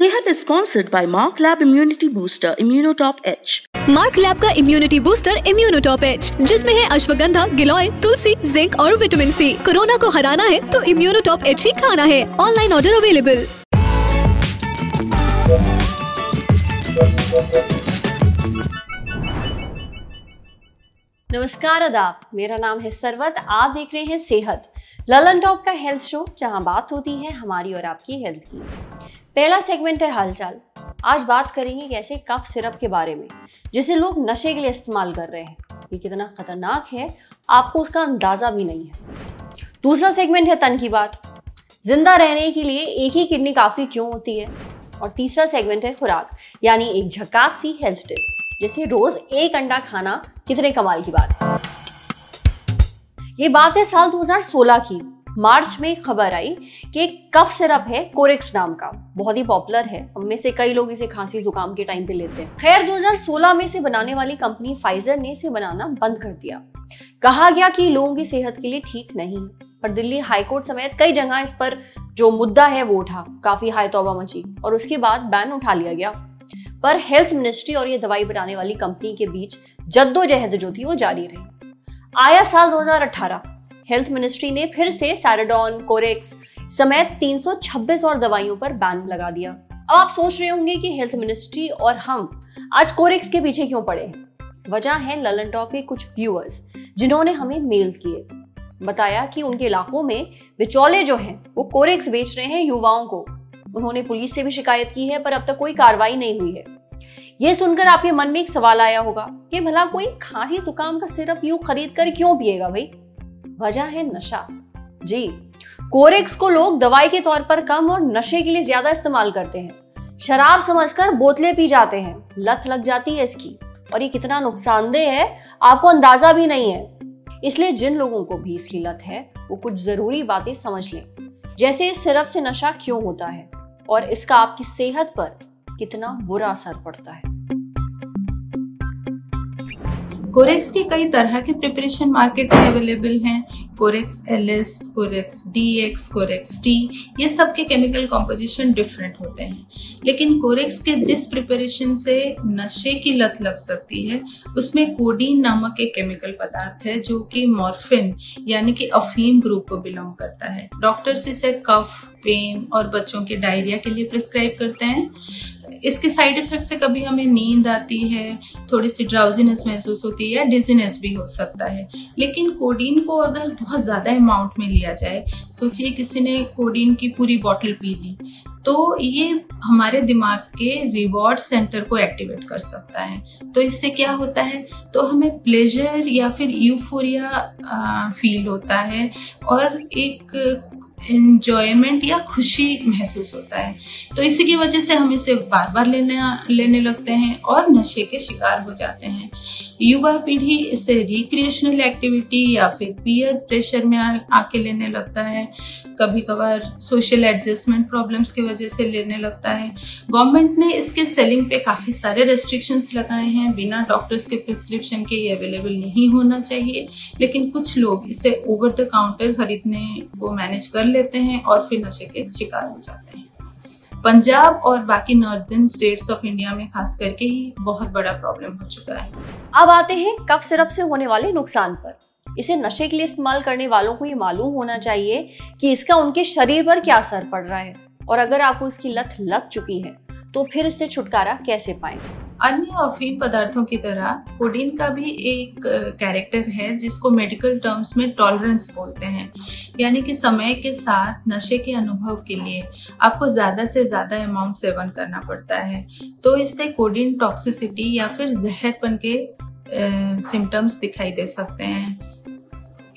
Sehat is sponsored by Mark Lab Immunity Booster Immunotop H. Mark lab का immunity booster Immunotop H जिसमें है अश्वगंधा गिलोय तुलसी zinc और vitamin C corona को हराना है तो इम्यूनोटॉप एच ही खाना है। ऑनलाइन ऑर्डर अवेलेबल नमस्कार अदाब मेरा नाम है सरवत आप देख रहे हैं सेहत। ललन टॉप का हेल्थ शो जहाँ बात होती है हमारी और आपकी हेल्थ की। पहला सेगमेंट है हालचाल। आज बात करेंगे कैसे कफ सिरप के बारे में, जिसे लोग नशे के लिए इस्तेमाल कर रहे हैं। ये कितना खतरनाक है, आपको उसका अंदाज़ा भी नहीं है। दूसरा सेगमेंट है तन की बात। ज़िंदा रहने के लिए एक ही किडनी काफ़ी क्यों होती है? और तीसरा सेगमेंट है खुराक, यानी एक झकास सी हेल्थ टिप जैसे रोज एक अंडा खाना कितने कमाल की बात है। ये बात है साल 2016 की। मार्च में खबर आई कि एक कफ सिरप है, कोरिक्स नाम का। बहुत ही पॉपुलर है। हम में से कई लोग इसे खांसी जुकाम के टाइम पे लेते हैं। खैर 2016 में से बनाने वाली कंपनी फाइजर ने इसे बनाना बंद कर दिया। कहा गया कि लोगों की सेहत के लिए ठीक नहीं पर दिल्ली हाईकोर्ट समेत कई जगह इस पर जो मुद्दा है वो उठा। काफ़ी हाई तोबा मची और उसके बाद बैन उठा लिया गया। पर हेल्थ मिनिस्ट्री और ये दवाई बनाने वाली कंपनी के बीच जद्दोजहद जो थी वो जारी रही। आया साल 2018 हेल्थ मिनिस्ट्री ने फिर से सैराडॉन कोरेक्स समेत 326 और दवाइयों पर बैन लगा दिया। अब आप सोच रहे होंगे कि हेल्थ मिनिस्ट्री और हम आज कोरेक्स के पीछे क्यों पड़े वजह है ललन टॉप के कुछ व्यूअर्स जिन्होंने हमें मेल किए। बताया कि उनके इलाकों में बिचौले जो हैं, वो कोरेक्स बेच रहे हैं युवाओं को। उन्होंने पुलिस से भी शिकायत की है, पर अब तक कोई कार्रवाई नहीं हुई है। ये सुनकर आपके मन में एक सवाल आया होगा कि भला कोई खांसी जुकाम का सिरप यूँ खरीद कर क्यों पिएगा भाई? वजह है नशा। जी, कोरेक्स को लोग दवाई के तौर पर कम और नशे के लिए ज़्यादा इस्तेमाल करते हैं। शराब समझकर बोतलें पी जाते हैं। लत लग जाती है इसकी। और ये कितना नुकसानदेह है, आपको अंदाज़ा भी नहीं है। इसलिए जिन लोगों को भी इसकी लत है, वो कुछ ज़रूरी बातें समझ लें। जैसे इस सिरप से नशा क्यों होता है? और इसका आपकी सेहत पर कितना बुरा असर पड़ता है? कोरेक्स के कई तरह के प्रिपरेशन मार्केट में अवेलेबल हैं। Corex L S Corex D X Corex T ये सब के केमिकल कॉम्पोजिशन डिफरेंट होते हैं। लेकिन कोरेक्स के जिस प्रिपरेशन से नशे की लत लग सकती है, उसमें कोडीन नामक एक केमिकल पदार्थ है जो कि मॉर्फिन यानी कि अफीम ग्रुप को बिलोंग करता है। डॉक्टर्स इसे कफ पेन और बच्चों के डायरिया के लिए प्रिस्क्राइब करते हैं। इसके साइड इफ़ेक्ट से कभी हमें नींद आती है थोड़ी सी ड्राउजीनेस महसूस होती है या डिजीनेस भी हो सकता है। लेकिन कोडीन को अगर बहुत ज़्यादा अमाउंट में लिया जाए, सोचिए किसी ने कोडीन की पूरी बॉटल पी ली तो ये हमारे दिमाग के रिवॉर्ड सेंटर को एक्टिवेट कर सकता है। तो इससे क्या होता है? तो हमें प्लेजर या फिर यूफोरिया फील होता है और एक इंजॉयमेंट या खुशी महसूस होता है। तो इसी की वजह से हम इसे बार बार लेने लेने लगते हैं और नशे के शिकार हो जाते हैं। युवा पीढ़ी इसे रिक्रिएशनल एक्टिविटी या फिर पीयर प्रेशर में आके लेने लगता है। कभी कभार सोशल एडजस्टमेंट प्रॉब्लम्स की वजह से लेने लगता है। गवर्नमेंट ने इसके सेलिंग पे काफ़ी सारे रेस्ट्रिक्शंस लगाए हैं। बिना डॉक्टर्स के प्रिस्क्रिप्शन के ये अवेलेबल नहीं होना चाहिए। लेकिन कुछ लोग इसे ओवर द काउंटर खरीदने को मैनेज कर लेते हैं और फिर नशे के शिकार हो जाते हैं। पंजाब और बाकी नॉर्दर्न स्टेट्स ऑफ़ इंडिया में खास करके ही बहुत बड़ा प्रॉब्लम हो चुका है। अब आते हैं कफ सिरप से होने वाले नुकसान पर। इसे नशे के लिए इस्तेमाल करने वालों को ये मालूम होना चाहिए कि इसका उनके शरीर पर क्या असर पड़ रहा है और अगर आपको इसकी लत लग चुकी है तो फिर इससे छुटकारा कैसे पाए? अन्य अफीम पदार्थों की तरह कोडीन का भी एक कैरेक्टर है, जिसको मेडिकल टर्म्स में टॉलरेंस बोलते हैं। यानी कि समय के साथ, नशे के अनुभव के लिए आपको ज़्यादा से ज़्यादा अमाउंट सेवन करना पड़ता है। तो इससे कोडीन टॉक्सिसिटी या फिर जहरपन के सिम्टम्स दिखाई दे सकते हैं।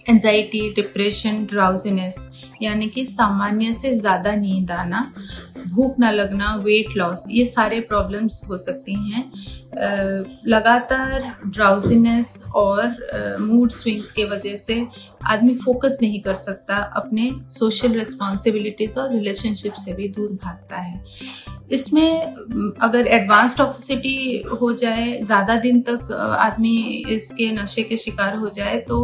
एंजाइटी डिप्रेशन ड्राउजीनेस यानी कि सामान्य से ज़्यादा नींद आना, भूख ना लगना वेट लॉस ये सारे प्रॉब्लम्स हो सकती हैं। लगातार ड्राउजीनेस और मूड स्विंग्स के वजह से आदमी फोकस नहीं कर सकता, अपने सोशल रिस्पॉन्सिबिलिटीज और रिलेशनशिप से भी दूर भागता है। इसमें अगर एडवांस टॉक्सिसिटी हो जाए, ज़्यादा दिन तक आदमी इसके नशे के शिकार हो जाए तो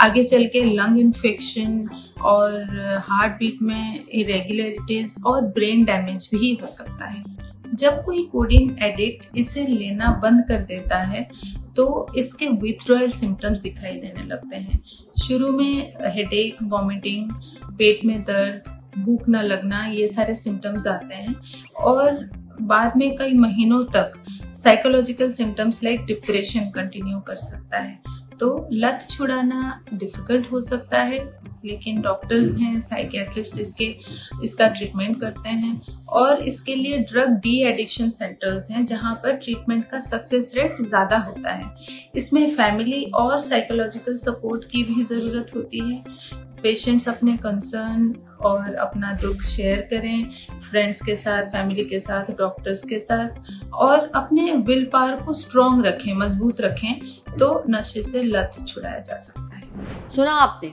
आगे चल के लंग इन्फेक्शन और हार्ट बीट में इरेगुलरिटीज और ब्रेन डैमेज भी हो सकता है। जब कोई कोडिन एडिक्ट इसे लेना बंद कर देता है तो इसके विथड्रॉयल सिम्टम्स दिखाई देने लगते हैं। शुरू में हेडेक वॉमिटिंग पेट में दर्द, भूख न लगना, ये सारे सिम्टम्स आते हैं। और बाद में कई महीनों तक psychological symptoms like depression continue कर सकता है। तो लत छुड़ाना डिफ़िकल्ट हो सकता है लेकिन डॉक्टर्स हैं साइकेट्रिस्ट इसके इसका ट्रीटमेंट करते हैं। और इसके लिए ड्रग डी एडिक्शन सेंटर्स हैं जहाँ पर ट्रीटमेंट का सक्सेस रेट ज़्यादा होता है। इसमें फैमिली और साइकोलॉजिकल सपोर्ट की भी ज़रूरत होती है। पेशेंट्स अपने कंसर्न और अपना दुख शेयर करें फ्रेंड्स के साथ फैमिली के साथ डॉक्टर्स के साथ और अपने विल पावर को स्ट्रॉन्ग रखें मज़बूत रखें तो नशे से लत छुड़ाया जा सकता है। सुना आपने?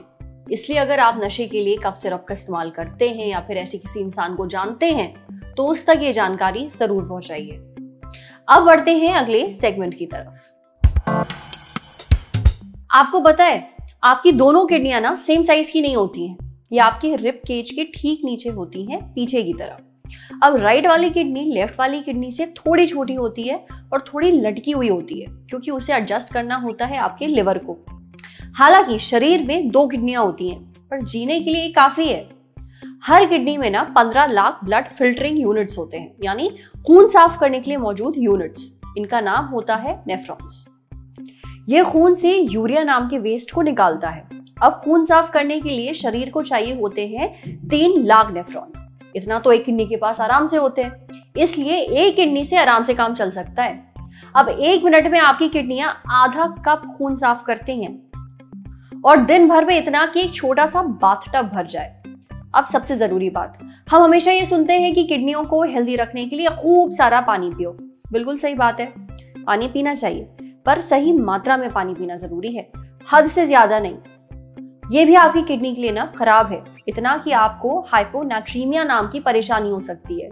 इसलिए अगर आप नशे के लिए कफ सिरप का इस्तेमाल करते हैं या फिर ऐसे किसी इंसान को जानते हैं तो उस तक ये जानकारी ज़रूर पहुंचाइए। अब बढ़ते हैं अगले सेगमेंट की तरफ़। आपको पता है, आपकी दोनों किडनियाँ ना सेम साइज़ की नहीं होती हैं। ये आपके रिप केज के ठीक नीचे होती हैं, पीछे की तरफ़। अब राइट वाली किडनी लेफ़्ट वाली किडनी से थोड़ी छोटी होती है और थोड़ी लटकी हुई होती है, क्योंकि उसे एडजस्ट करना होता है आपके लिवर को। हालाँकि शरीर में दो किडनियाँ होती हैं, पर जीने के लिए काफ़ी है। हर किडनी में ना पंद्रह लाख ब्लड फिल्टरिंग यूनिट्स होते हैं, यानी खून साफ़ करने के लिए मौजूद यूनिट्स इनका नाम होता है नेफ्रॉन्स ये खून से यूरिया नाम के वेस्ट को निकालता है। अब खून साफ़ करने के लिए शरीर को चाहिए होते हैं तीन लाख नेफ्रॉन्स इतना तो एक किडनी के पास आराम से होते हैं। इसलिए एक किडनी से आराम से काम चल सकता है। अब एक मिनट में आपकी किडनियाँ आधा कप खून साफ़ करते हैं और दिन भर में इतना कि एक छोटा सा बाथटब भर जाए। अब सबसे ज़रूरी बात, हम हमेशा ये सुनते हैं कि किडनियों को हेल्दी रखने के लिए खूब सारा पानी पियो। बिल्कुल सही बात है। पानी पीना चाहिए, पर सही मात्रा में पानी पीना ज़रूरी है। हद से ज़्यादा नहीं। ये भी आपकी किडनी के लिए ना खराब है। इतना कि आपको हाइपोनाट्रीमिया नाम की परेशानी हो सकती है।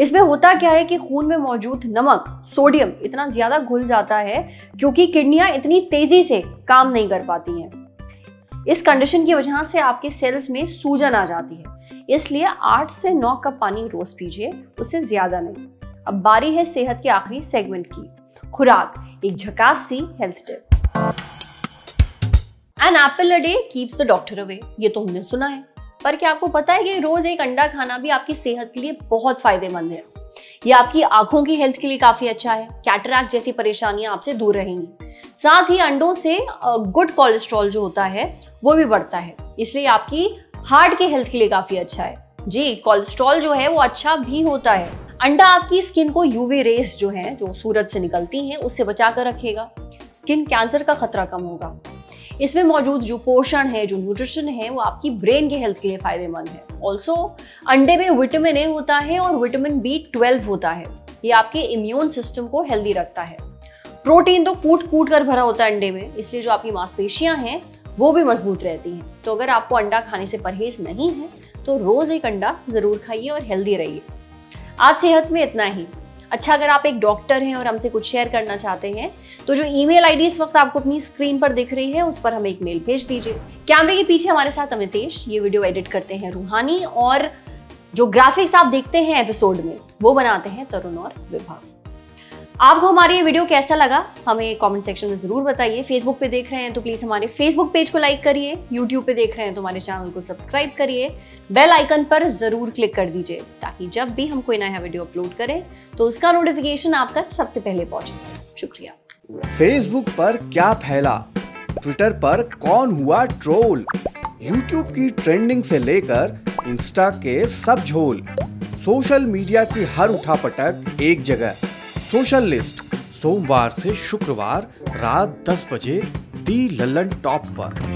इसमें होता क्या है कि खून में मौजूद नमक सोडियम इतना ज़्यादा घुल जाता है क्योंकि किडनियाँ इतनी तेज़ी से काम नहीं कर पाती हैं। इस कंडीशन की वजह से आपके सेल्स में सूजन आ जाती है। इसलिए आठ से नौ कप पानी रोज पीजिए, उससे ज़्यादा नहीं। अब बारी है सेहत के आखिरी सेगमेंट की। खुराक, एक झकास सी health tip an apple a day keeps the doctor away ये तो हमने सुना है। पर क्या आपको पता है कि रोज एक अंडा खाना भी आपकी सेहत के लिए बहुत फ़ायदेमंद है? ये आपकी आँखों की हेल्थ के लिए काफ़ी अच्छा है। कैटरैक्ट जैसी परेशानियाँ आपसे दूर रहेंगी। साथ ही अंडों से गुड कोलेस्ट्रॉल जो होता है, वो भी बढ़ता है। इसलिए आपकी हार्ट के हेल्थ के लिए काफ़ी अच्छा है। जी कोलेस्ट्रॉल जो है वो अच्छा भी होता है। अंडा आपकी स्किन को यूवी रेस जो है, जो सूरज से निकलती हैं, उससे बचा कर रखेगा। स्किन कैंसर का खतरा कम होगा। इसमें मौजूद जो पोषण है, जो न्यूट्रिशन है, वो आपकी ब्रेन के हेल्थ के लिए फ़ायदेमंद है। ऑल्सो अंडे में विटामिन ए होता है और विटामिन बी ट्वेल्व होता है। ये आपके इम्यून सिस्टम को हेल्दी रखता है। प्रोटीन तो कूट कूट कर भरा होता है अंडे में, इसलिए जो आपकी मांसपेशियाँ हैं, वो भी मज़बूत रहती हैं। तो अगर आपको अंडा खाने से परहेज नहीं है तो रोज एक अंडा ज़रूर खाइए और हेल्दी रहिए। आज सेहत में इतना ही। अच्छा अगर आप एक डॉक्टर हैं और हमसे कुछ शेयर करना चाहते हैं तो जो ईमेल आईडी इस वक्त आपको अपनी स्क्रीन पर दिख रही है, उस पर हमें एक मेल भेज दीजिए। कैमरे के पीछे हमारे साथ अमितेश, ये वीडियो एडिट करते हैं रूहानी, और जो ग्राफिक्स आप देखते हैं एपिसोड में, वो बनाते हैं तरुण और विभाग आपको हमारी ये वीडियो कैसा लगा, हमें कमेंट सेक्शन में ज़रूर बताइए। फेसबुक पे देख रहे हैं तो प्लीज़ हमारे फेसबुक पेज को लाइक करिए यूट्यूब पे देख रहे हैं तो हमारे चैनल को सब्सक्राइब करिए। बेल आइकन पर ज़रूर क्लिक कर दीजिए, ताकि जब भी हम कोई नया वीडियो अपलोड करें तो उसका नोटिफिकेशन आप तक सबसे पहले पहुँचे। शुक्रिया। फेसबुक पर क्या फैला? ट्विटर पर कौन हुआ ट्रोल यूट्यूब की ट्रेंडिंग से लेकर इंस्टा के सब झोल। सोशल मीडिया की हर उठापटक एक जगह। सोशल लिस्ट सोमवार से शुक्रवार रात 10 बजे दी लल्लन टॉप पर।